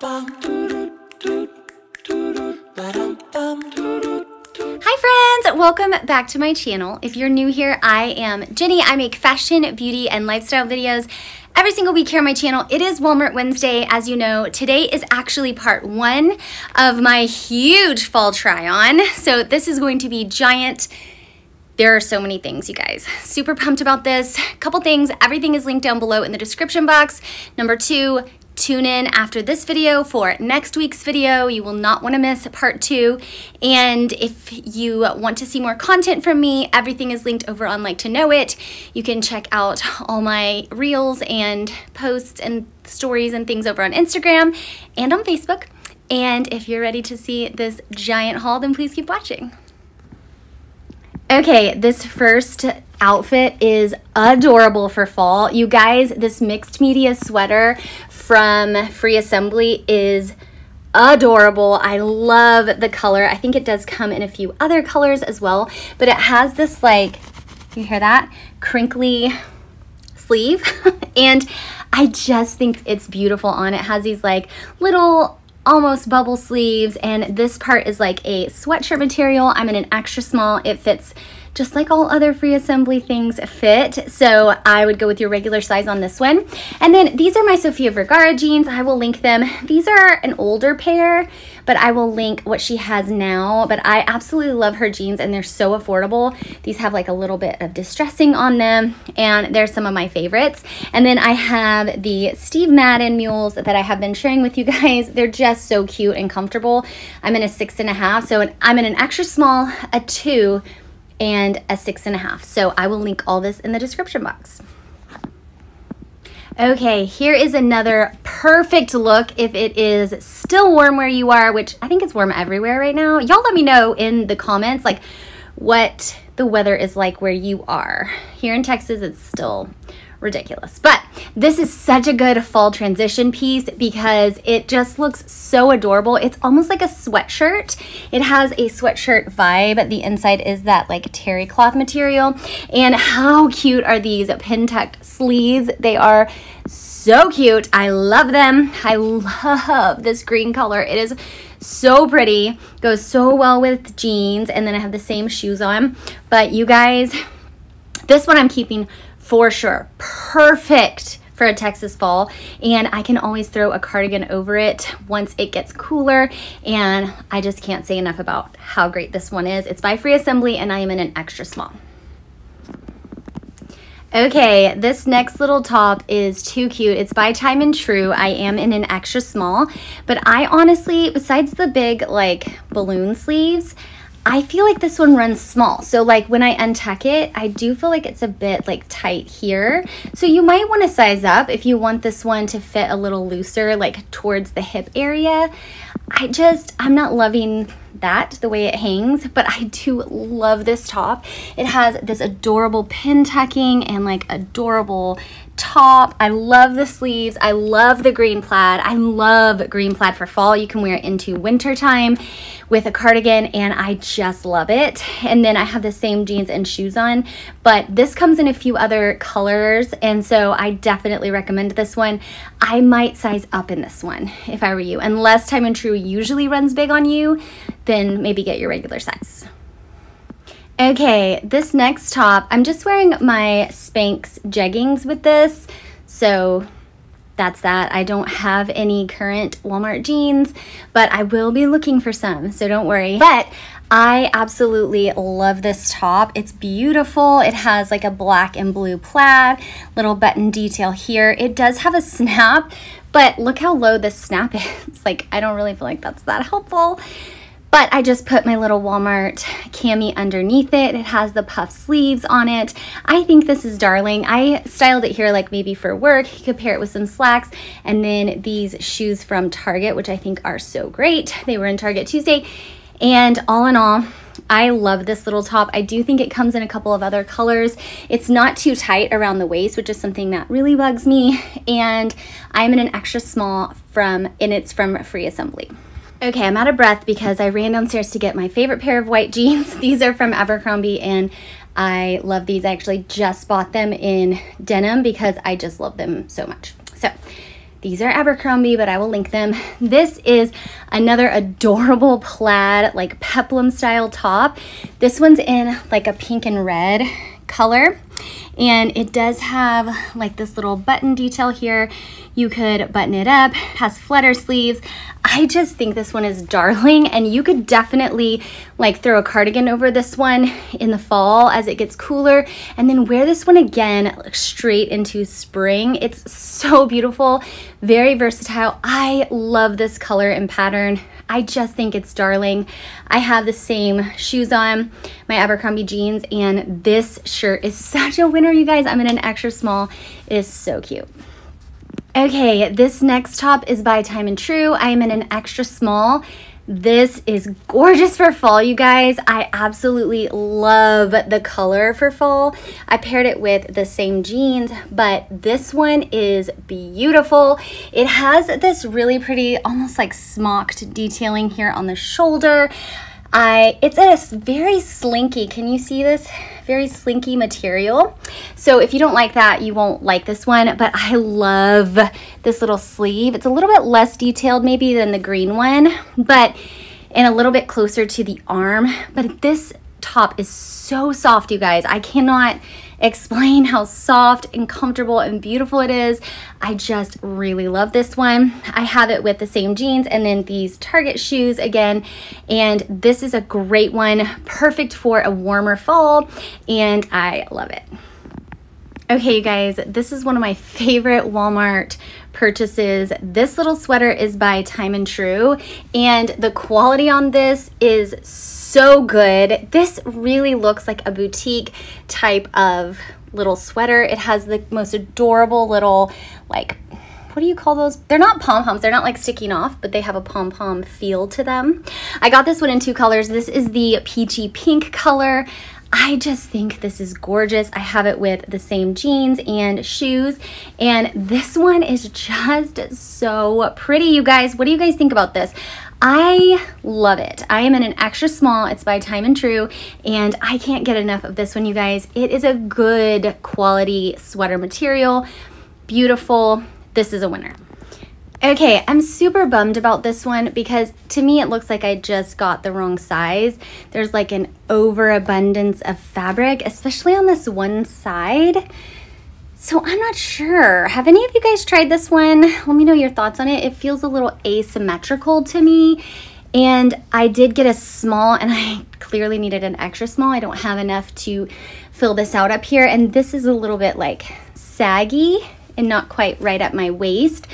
Hi friends, welcome back to my channel. If you're new here, I am Jenny. I make fashion, beauty, and lifestyle videos every single week here on my channel. It is Walmart Wednesday, as you know. Today is actually part one of my huge fall try on. So this is going to be giant there are so many things, you guys. Super pumped about this. Couple things, everything is linked down below in the description box. Number two, tune in after this video for next week's video. You will not want to miss part two. And if you want to see more content from me, everything is linked over on Like to Know It. You can check out all my reels and posts and stories and things over on Instagram and on Facebook. And if you're ready to see this giant haul, then please keep watching. Okay, this first outfit is adorable for fall. You guys, this mixed media sweater from Free Assembly is adorable. I love the color. I think it does come in a few other colors as well, but it has this like, you hear that? Crinkly sleeve. and I just think it's beautiful on. It has these like little almost bubble sleeves and this part is like a sweatshirt material. I'm in an extra small. It fits just like all other free assembly things fit. So I would go with your regular size on this one. And then these are my Sofia Vergara jeans. I will link them. These are an older pair, but I will link what she has now. But I absolutely love her jeans and they're so affordable. These have like a little bit of distressing on them and they're some of my favorites. And then I have the Steve Madden mules that I have been sharing with you guys. They're just so cute and comfortable. I'm in a six and a half, so I'm in an extra small, a two, and a six and a half. So I will link all this in the description box. Okay, here is another perfect look if it is still warm where you are, which I think it's warm everywhere right now. Y'all let me know in the comments like what the weather is like where you are. Here in Texas, it's still ridiculous. But this is such a good fall transition piece because it just looks so adorable. It's almost like a sweatshirt. It has a sweatshirt vibe. The inside is that like terry cloth material. And how cute are these pin tucked sleeves? They are so cute. I love them. I love this green color. It is so pretty. Goes so well with jeans. And then I have the same shoes on. But you guys, this one I'm keeping for sure. Perfect for a Texas fall and I can always throw a cardigan over it once it gets cooler and I just can't say enough about how great this one is. It's by Free Assembly and I am in an extra small. Okay, this next little top is too cute. It's by Time and True. I am in an extra small, but I honestly, besides the big like balloon sleeves, I feel like this one runs small. So like when I untuck it, I do feel like it's a bit like tight here. So you might want to size up if you want this one to fit a little looser like towards the hip area. I just, I'm not loving that the way it hangs, but I do love this top. It has this adorable pin tucking and like adorable top. I love the sleeves. I love the green plaid. I love green plaid for fall. You can wear it into winter time with a cardigan and I just love it. And then I have the same jeans and shoes on, but this comes in a few other colors. And so I definitely recommend this one. I might size up in this one if I were you. Unless Time and True usually runs big on you, then maybe get your regular size. Okay, this next top, I'm just wearing my Spanx jeggings with this. So that's that. I don't have any current Walmart jeans, but I will be looking for some, so don't worry. But I absolutely love this top. It's beautiful. It has like a black and blue plaid, little button detail here. It does have a snap, but look how low this snap is. Like, I don't really feel like that's that helpful. But I just put my little Walmart cami underneath it. It has the puff sleeves on it. I think this is darling. I styled it here like maybe for work. You could pair it with some slacks. And then these shoes from Target, which I think are so great. They were in Target Tuesday. And all in all, I love this little top. I do think it comes in a couple of other colors. It's not too tight around the waist, which is something that really bugs me. And I'm in an extra small from, and it's from Free Assembly. Okay, I'm out of breath because I ran downstairs to get my favorite pair of white jeans. These are from Abercrombie and I love these. I actually just bought them in denim because I just love them so much. So These are Abercrombie, but I will link them. This is another adorable plaid, like peplum style top. This one's in like a pink and red color and it does have like this little button detail here. You could button it up, has flutter sleeves. I just think this one is darling and you could definitely like throw a cardigan over this one in the fall as it gets cooler and then wear this one again like, straight into spring. It's so beautiful, very versatile. I love this color and pattern. I just think it's darling. I have the same shoes on, my Abercrombie jeans, and this shirt is such a winner, you guys. I'm in an extra small. It is so cute. Okay, this next top is by Time and True. I am in an extra small. This is gorgeous for fall, you guys. I absolutely love the color for fall. I paired it with the same jeans, but this one is beautiful. It has this really pretty, almost like smocked detailing here on the shoulder. I, it's a very slinky, can you see this? Very slinky material. So if you don't like that, you won't like this one, but I love this little sleeve. It's a little bit less detailed maybe than the green one, but and a little bit closer to the arm. But this top is so soft, you guys. I cannot explain how soft and comfortable and beautiful it is. I just really love this one. I have it with the same jeans and then these Target shoes again. And this is a great one, perfect for a warmer fall. And I love it. Okay, you guys, this is one of my favorite Walmart purchases. This little sweater is by Time and True, and the quality on this is so good. This really looks like a boutique type of little sweater. It has the most adorable little, like, what do you call those? They're not pom-poms. They're not like sticking off, but they have a pom-pom feel to them. I got this one in two colors. This is the peachy pink color. I just think this is gorgeous. I have it with the same jeans and shoes. And this one is just so pretty, you guys. What do you guys think about this? I love it. I am in an extra small. It's by Time and True, and I can't get enough of this one, you guys. It is a good quality sweater material. Beautiful. This is a winner. Okay, I'm super bummed about this one because to me it looks like I just got the wrong size. There's like an overabundance of fabric, especially on this one side. So I'm not sure. Have any of you guys tried this one? Let me know your thoughts on it. It feels a little asymmetrical to me. And I did get a small and I clearly needed an extra small. I don't have enough to fill this out up here. And this is a little bit like saggy and not quite right at my waist.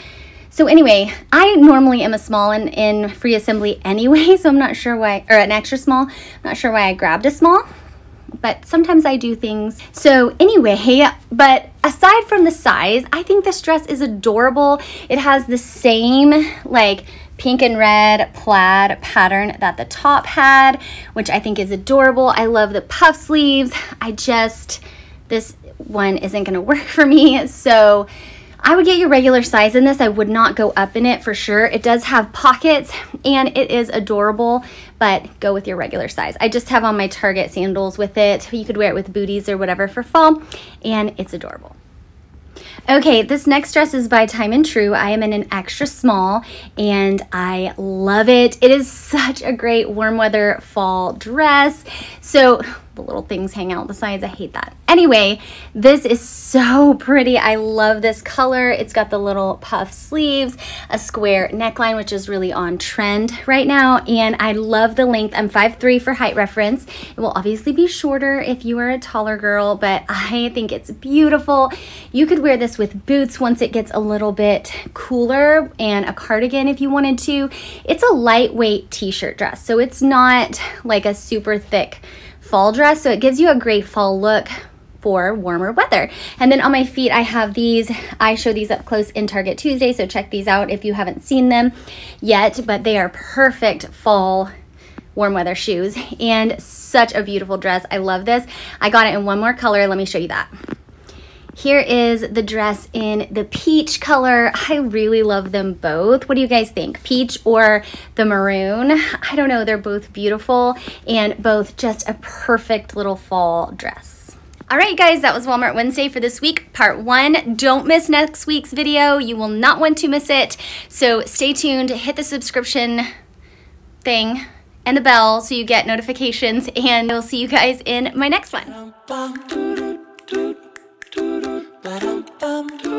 So anyway, I normally am a small in, in free assembly anyway, so I'm not sure why, or an extra small, I'm not sure why I grabbed a small, but sometimes I do things. So anyway, but aside from the size, I think this dress is adorable. It has the same like pink and red plaid pattern that the top had, which I think is adorable. I love the puff sleeves. I just, this one isn't gonna work for me. So I would get your regular size in this. I would not go up in it for sure. It does have pockets and it is adorable, but go with your regular size. I just have on my Target sandals with it. You could wear it with booties or whatever for fall and it's adorable. Okay, this next dress is by Time and True. I am in an extra small and I love it. It is such a great warm weather fall dress. So the little things hang out the sides. I hate that. Anyway, this is so pretty. I love this color. It's got the little puff sleeves, a square neckline, which is really on trend right now. And I love the length. I'm 5'3 for height reference. It will obviously be shorter if you are a taller girl, but I think it's beautiful. You could wear this with boots once it gets a little bit cooler and a cardigan if you wanted to. It's a lightweight t-shirt dress, so it's not like a super thick fall dress. So it gives you a great fall look for warmer weather. And then on my feet, I have these. I show these up close in Target Tuesday, so check these out if you haven't seen them yet. But they are perfect fall warm weather shoes and such a beautiful dress. I love this. I got it in one more color. Let me show you that. Here is the dress in the peach color. I really love them both. What do you guys think? Peach or the maroon? I don't know. They're both beautiful and both just a perfect little fall dress. All right, guys, that was Walmart Wednesday for this week, part one. Don't miss next week's video. You will not want to miss it. So stay tuned, hit the subscription thing and the bell so you get notifications, and we'll see you guys in my next one. Ba-dum-bum.